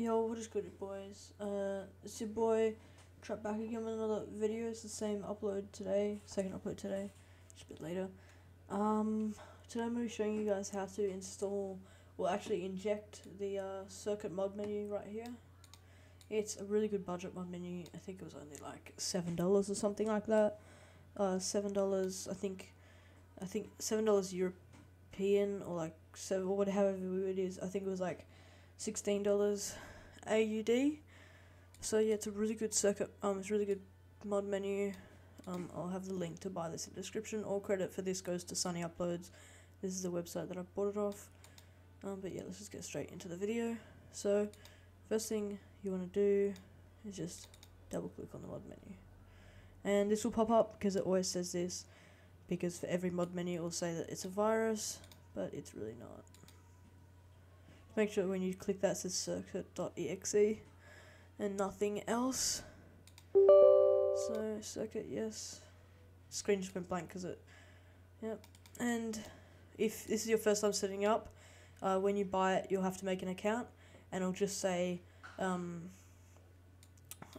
Yo, what is good, boys? Uh, it's your boy, Trap back again with another video. It's the same upload today, second upload today, just a bit later. Um, today I'm going to be showing you guys how to install, well actually inject the uh, circuit mod menu right here. It's a really good budget mod menu. I think it was only like seven dollars or something like that. Uh, seven dollars. I think, I think seven dollars European or like seven or whatever it is. I think it was like sixteen dollars AUD. So yeah, it's a really good circuit. Um, it's really good mod menu. Um, I'll have the link to buy this in the description. All credit for this goes to Sonny Uploads. This is the website that I bought it off. Um, but yeah, let's just get straight into the video. So, first thing you want to do is just double click on the mod menu. And this will pop up because it always says this. Because for every mod menu it will say that it's a virus, but it's really not. Make sure when you click that says circuit.exe and nothing else. So circuit, yes. Screen just went blank because it. Yep. And if this is your first time setting up, uh, when you buy it, you'll have to make an account, and it'll just say, um,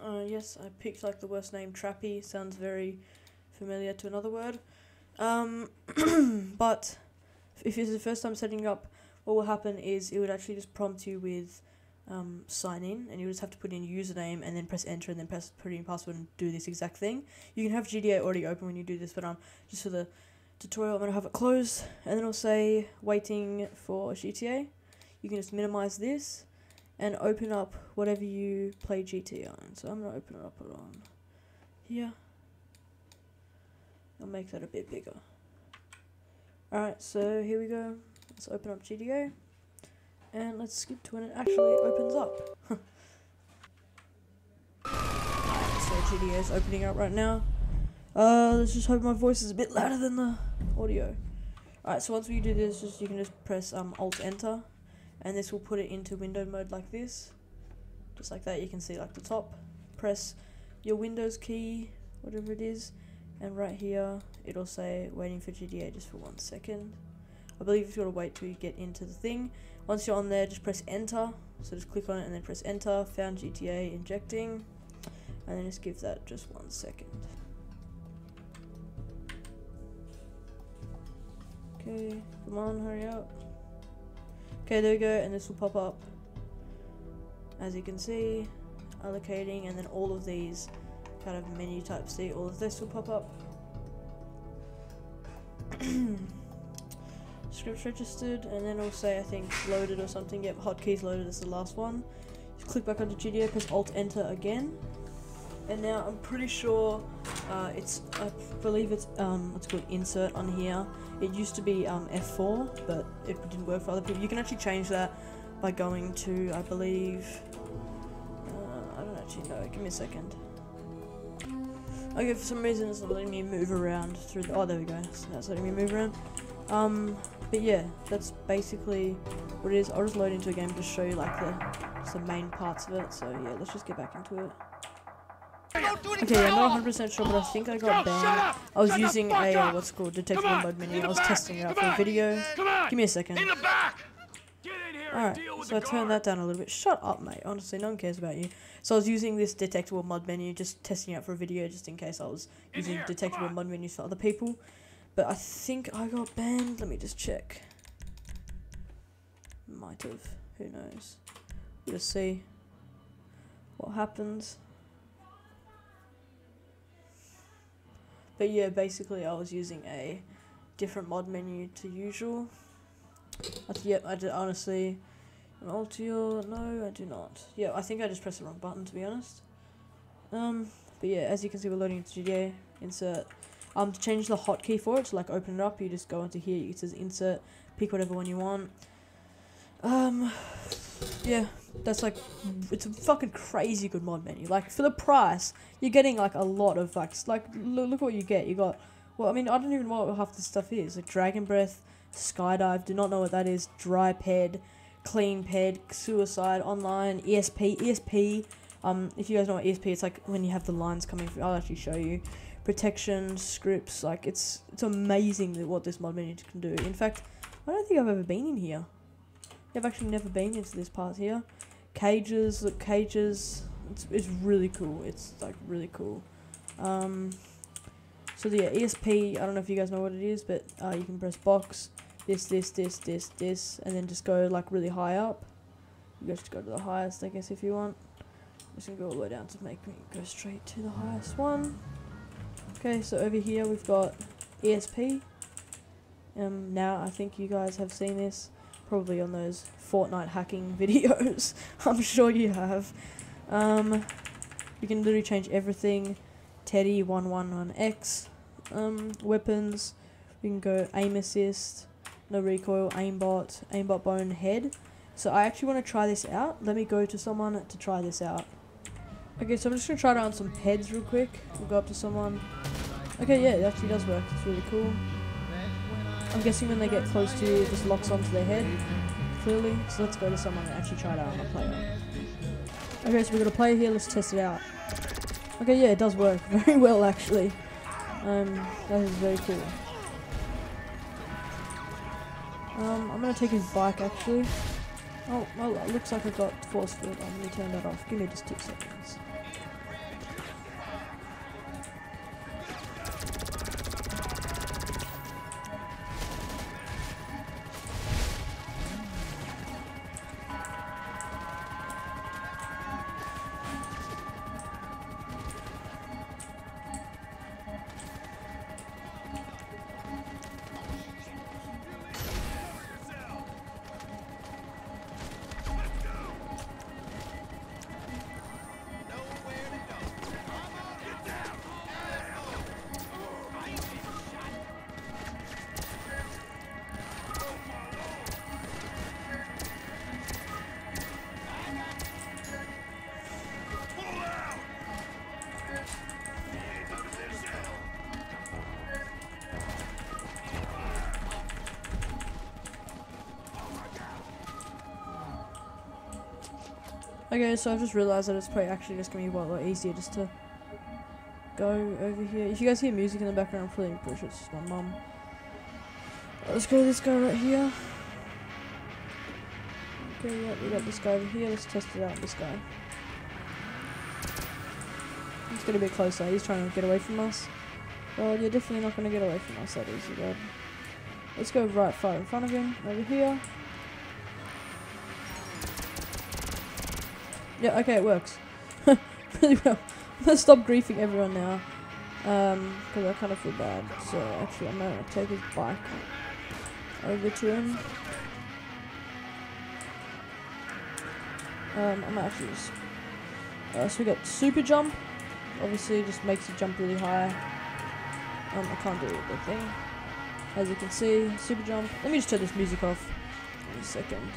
uh, yes, I picked like the worst name, Trappy. Sounds very familiar to another word. Um, but if this is the first time setting up, what will happen is it would actually just prompt you with um, sign in and you just have to put in username and then press enter and then press put in password and do this exact thing. You can have GTA already open when you do this, but um, just for the tutorial, I'm going to have it closed and then it'll say waiting for GTA. You can just minimize this and open up whatever you play GTA on. So I'm going to open it up on here. I'll make that a bit bigger. Alright, so here we go. Let's open up GTA. And let's skip to when it actually opens up. so GTA is opening up right now. Uh, let's just hope my voice is a bit louder than the audio. Alright, so once we do this, just you can just press um, Alt Enter, and this will put it into window mode like this, just like that. You can see like the top. Press your Windows key, whatever it is, and right here it'll say waiting for GTA just for one second. I believe you've got to wait till you get into the thing. Once you're on there, just press enter. So just click on it and then press enter. Found GTA injecting. And then just give that just one second. Okay, come on, hurry up. Okay, there we go, and this will pop up. As you can see, allocating, and then all of these kind of menu types, see, all of this will pop up. Scripts registered, and then it'll say, I think, loaded or something. Yep, hotkeys loaded is the last one. Just click back onto GTA, press Alt Enter again. And now I'm pretty sure uh, it's, I believe it's, um, what's called insert on here. It used to be um, F4, but it didn't work for other people. You can actually change that by going to, I believe, uh, I don't actually know. Give me a second. Okay, for some reason it's not letting me move around through the, oh there we go, so that's letting me move around. Um, but yeah, that's basically what it is. I'll just load into a game to show you like the some main parts of it. So yeah, let's just get back into it. Okay, I'm not 100% sure, but I think I got banned. I was using a, uh, what's called, detectable mod menu. I was testing it out for a video. Give me a second. Alright, so I turned that down a little bit. Shut up, mate. Honestly, no one cares about you. So I was using this detectable mod menu, just testing it out for a video, just in case I was using detectable mod menus for other people. But I think I got banned. Let me just check. Might have. Who knows? We'll just see what happens. But yeah, basically I was using a different mod menu to usual. Yep, I did honestly. An Altior, no, I do not. Yeah, I think I just pressed the wrong button to be honest. Um, but yeah, as you can see, we're loading into GTA. Insert um, to change the hotkey for it, to like open it up, you just go into here, it says insert, pick whatever one you want. Um, yeah, that's like, it's a fucking crazy good mod menu. Like, for the price, you're getting like a lot of like, like, look, what you get. You got, well, I mean, I don't even know what half this stuff is. Like, Dragon Breath, Skydive, do not know what that is, Dry Ped, Clean Ped, Suicide, Online, ESP, ESP, um, if you guys know what ESP, it's like when you have the lines coming through, I'll actually show you protection, scripts, like it's it's amazing that what this mod menu can do. In fact, I don't think I've ever been in here. I've actually never been into this part here. cages. Look, cages. It's it's really cool. It's like really cool. Um, so the ESP. I don't know if you guys know what it is, but uh, you can press box. This, this, this, this, this, and then just go like really high up. You guys just go to the highest, I guess, if you want. I'm just gonna go all the way down to make me go straight to the highest one. Okay, so over here we've got ESP. Um, now I think you guys have seen this probably on those Fortnite hacking videos. I'm sure you have. Um, you can literally change everything. Teddy 111X um, weapons. You can go aim assist, no recoil, aimbot, aimbot bone head. So I actually want to try this out. Let me go to someone to try this out. Okay, so I'm just to try it on some heads real quick. We'll go up to someone. Okay, yeah, it actually does work. It's really cool. I'm guessing when they get close to you, it just locks onto their head, clearly. So let's go to someone and actually try it out on a player. Okay, so we've got a player here, let's test it out. Okay, yeah, it does work very well, actually. Um, that is very cool. Um, I'm gonna take his bike, actually. Oh, well, it looks like I've got force field on. Let me turn that off. Give me just two seconds. Okay, so I've just realised that it's probably actually just going to be a lot easier just to go over here. If you guys hear music in the background, I'm pretty, pretty sure it's my mum. Let's go to this guy right here. Okay, yeah, we got this guy over here. Let's test it out, this guy. He's getting a bit closer. He's trying to get away from us. Well, you're definitely not going to get away from us that easy, bud. Let's go right far in front of him, over here. Yeah, okay, it works. really well. Gonna stop griefing everyone now. Um, because I kind of feel bad. So, actually, I'm gonna take his bike over to him. Um, I'm actually just... Uh, so we got super jump. Obviously, just makes you jump really high. Um, I can't do the thing. As you can see, super jump. Let me just turn this music off. In a second.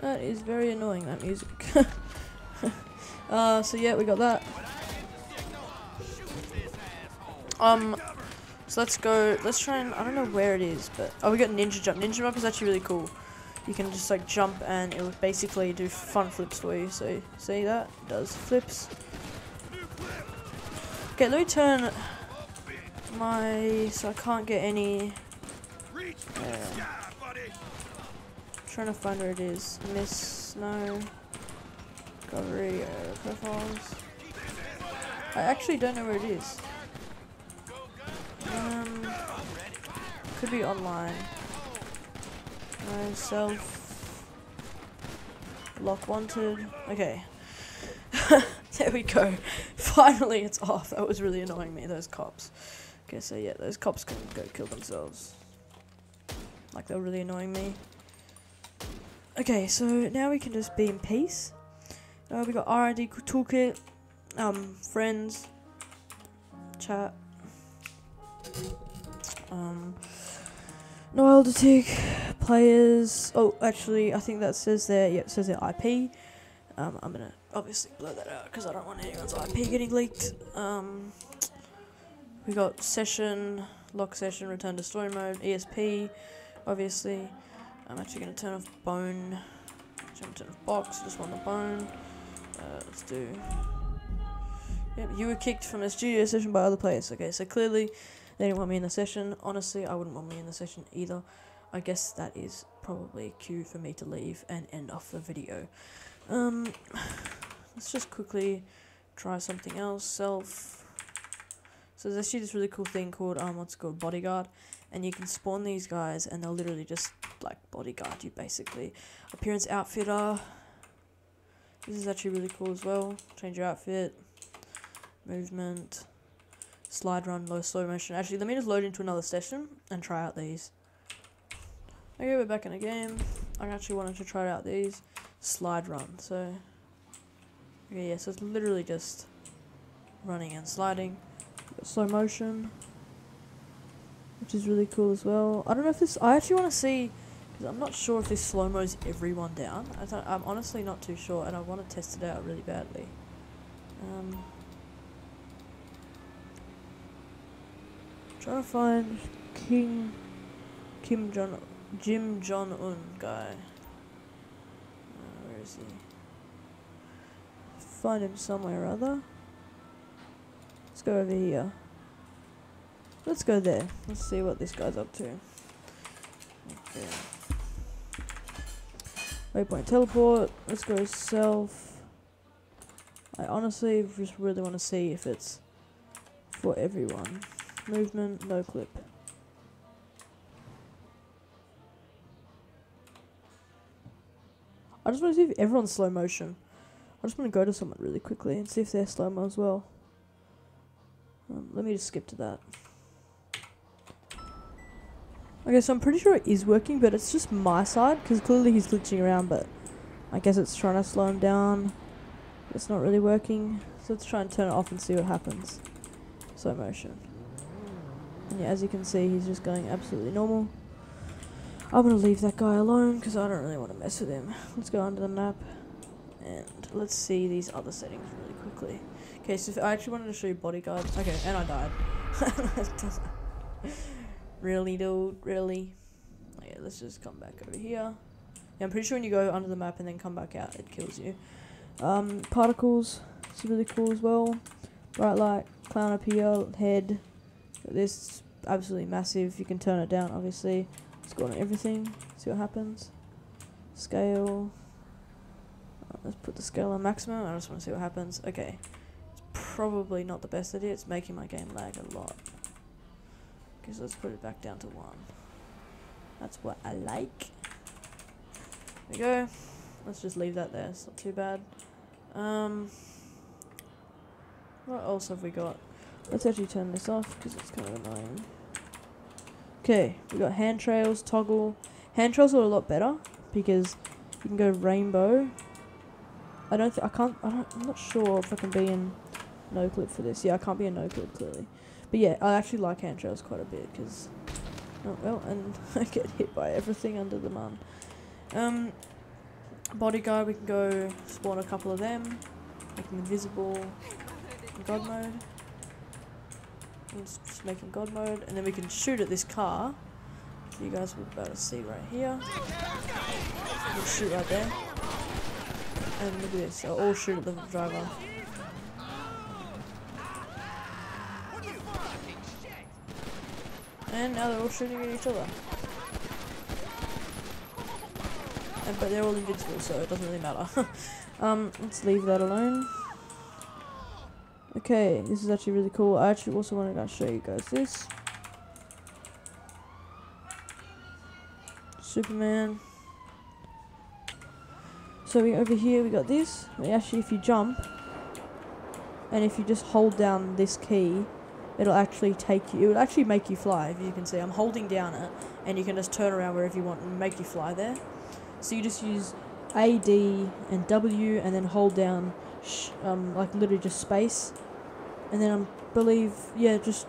That is very annoying, that music. uh, so yeah, we got that. Um, so let's go, let's try and, I don't know where it is, but, oh, we got Ninja Jump. Ninja Jump is actually really cool. You can just, like, jump and it will basically do fun flips for you. So, see that? It does flips. Okay, let me turn my, so I can't get any, uh, trying to find where it is. Miss Snow. recovery profiles. I actually don't know where it is. Um, could be online. Myself. Lock wanted. Okay. there we go. Finally, it's off. That was really annoying me. Those cops. Okay, so yeah, those cops can go kill themselves. Like they're really annoying me. Okay, so now we can just be in peace. Uh, we got RID toolkit, um, friends, chat, um, no tick, players. Oh, actually, I think that says there. Yep, says their IP. Um, I'm gonna obviously blur that out because I don't want anyone's IP getting leaked. Um, we got session, lock session, return to story mode, ESP, obviously. I'm actually going to turn off bone. Jump to box, just want the bone. Uh, let's do. Yep, you were kicked from a studio session by other players. Okay, so clearly they didn't want me in the session. Honestly, I wouldn't want me in the session either. I guess that is probably a cue for me to leave and end off the video. Um, let's just quickly try something else. Self. So there's actually this really cool thing called um what's it called bodyguard, and you can spawn these guys and they'll literally just like bodyguard you basically. Appearance outfitter. This is actually really cool as well. Change your outfit, movement, slide run, low slow motion. Actually, let me just load into another session and try out these. Okay, we're back in the game. I actually wanted to try out these slide run. So, okay, yeah, so it's literally just running and sliding. Slow motion, which is really cool as well. I don't know if this. I actually want to see. Cause I'm not sure if this slow mo's everyone down. I I'm honestly not too sure, and I want to test it out really badly. Um, trying to find King Kim Jong Jim Jong Un guy. Uh, where is he? Find him somewhere or other. Let's go over here. Let's go there. Let's see what this guy's up to. Okay. Waypoint teleport. Let's go self. I honestly just really want to see if it's for everyone. Movement, no clip. I just want to see if everyone's slow motion. I just want to go to someone really quickly and see if they're slow mo as well. Um, let me just skip to that. Okay, so I'm pretty sure it is working, but it's just my side, because clearly he's glitching around, but I guess it's trying to slow him down. It's not really working, so let's try and turn it off and see what happens. Slow motion. And yeah, as you can see, he's just going absolutely normal. I'm gonna leave that guy alone, because I don't really want to mess with him. Let's go under the map, and let's see these other settings really quickly. Okay, so I actually wanted to show you bodyguards. Okay, and I died. Really, dude? Really? Yeah, let's just come back over here. Yeah, I'm pretty sure when you go under the map and then come back out, it kills you. Um, particles. It's really cool as well. Bright light, clown up here, head. This absolutely massive. You can turn it down, obviously. Let's go on everything. See what happens. Scale. Let's put the scale on maximum. I just want to see what happens. Okay. It's probably not the best idea. It's making my game lag a lot. Okay, so let's put it back down to one. That's what I like. There we go. Let's just leave that there. It's not too bad. Um, what else have we got? Let's actually turn this off because it's kind of annoying. Okay, we got hand trails, toggle. Hand trails are a lot better because you can go rainbow. I don't think I can't. I don't, I'm not sure if I can be in no clip for this. Yeah, I can't be in no clip clearly. But yeah, I actually like hand trails quite a bit because, oh well, and I get hit by everything under the man. Um, bodyguard, we can go spawn a couple of them, make them invisible, in god mode. Let's just make him god mode, and then we can shoot at this car. You guys will be able to see right here. We'll shoot right there. And look at this, I'll all shoot at the driver. And now they're all shooting at each other. And, but they're all invincible, so it doesn't really matter. um, let's leave that alone. Okay, this is actually really cool. I actually also wanted to show you guys this. Superman. So we over here we got this. We actually if you jump and if you just hold down this key it'll actually take you, it will actually make you fly, if you can see. I'm holding down it, and you can just turn around wherever you want and make you fly there. So you just use A, D, and W, and then hold down, um, like literally just space. And then I believe, yeah, just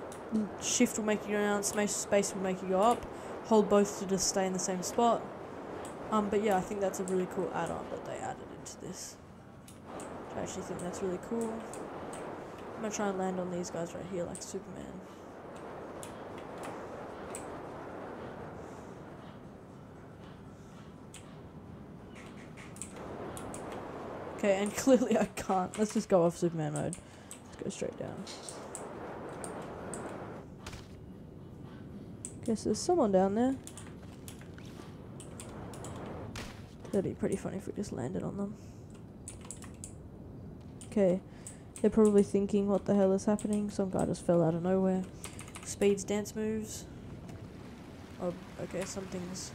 shift will make you go down, space, space will make you go up. Hold both to just stay in the same spot. Um, but yeah, I think that's a really cool add-on that they added into this. I actually think that's really cool. I'm gonna try and land on these guys right here like Superman. Okay, and clearly I can't. Let's just go off Superman mode. Let's go straight down. Guess there's someone down there. That'd be pretty funny if we just landed on them. Okay, they're probably thinking, what the hell is happening? Some guy just fell out of nowhere. Speed's dance moves. Oh, okay, something's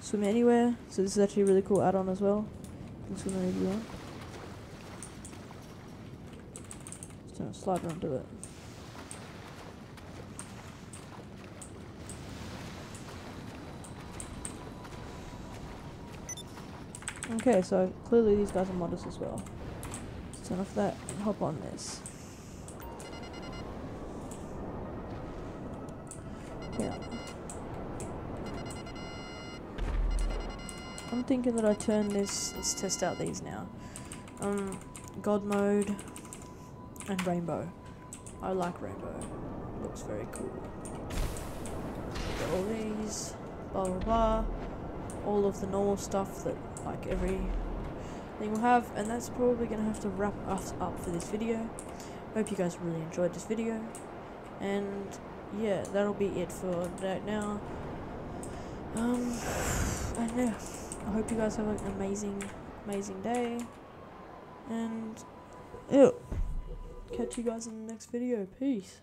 swim anywhere. So this is actually a really cool add-on as well. You can swim anywhere. Just gonna slide onto it. Okay, so clearly these guys are modders as well. Turn off that and hop on this. Yeah. I'm thinking that I turn this, let's test out these now. Um, God mode and rainbow. I like rainbow. Looks very cool. Get all these, blah blah blah. All of the normal stuff that like every thing will have and that's probably gonna have to wrap us up for this video. Hope you guys really enjoyed this video. And yeah, that'll be it for right now. Um and yeah. I hope you guys have an amazing, amazing day. And, ew. Catch you guys in the next video. Peace.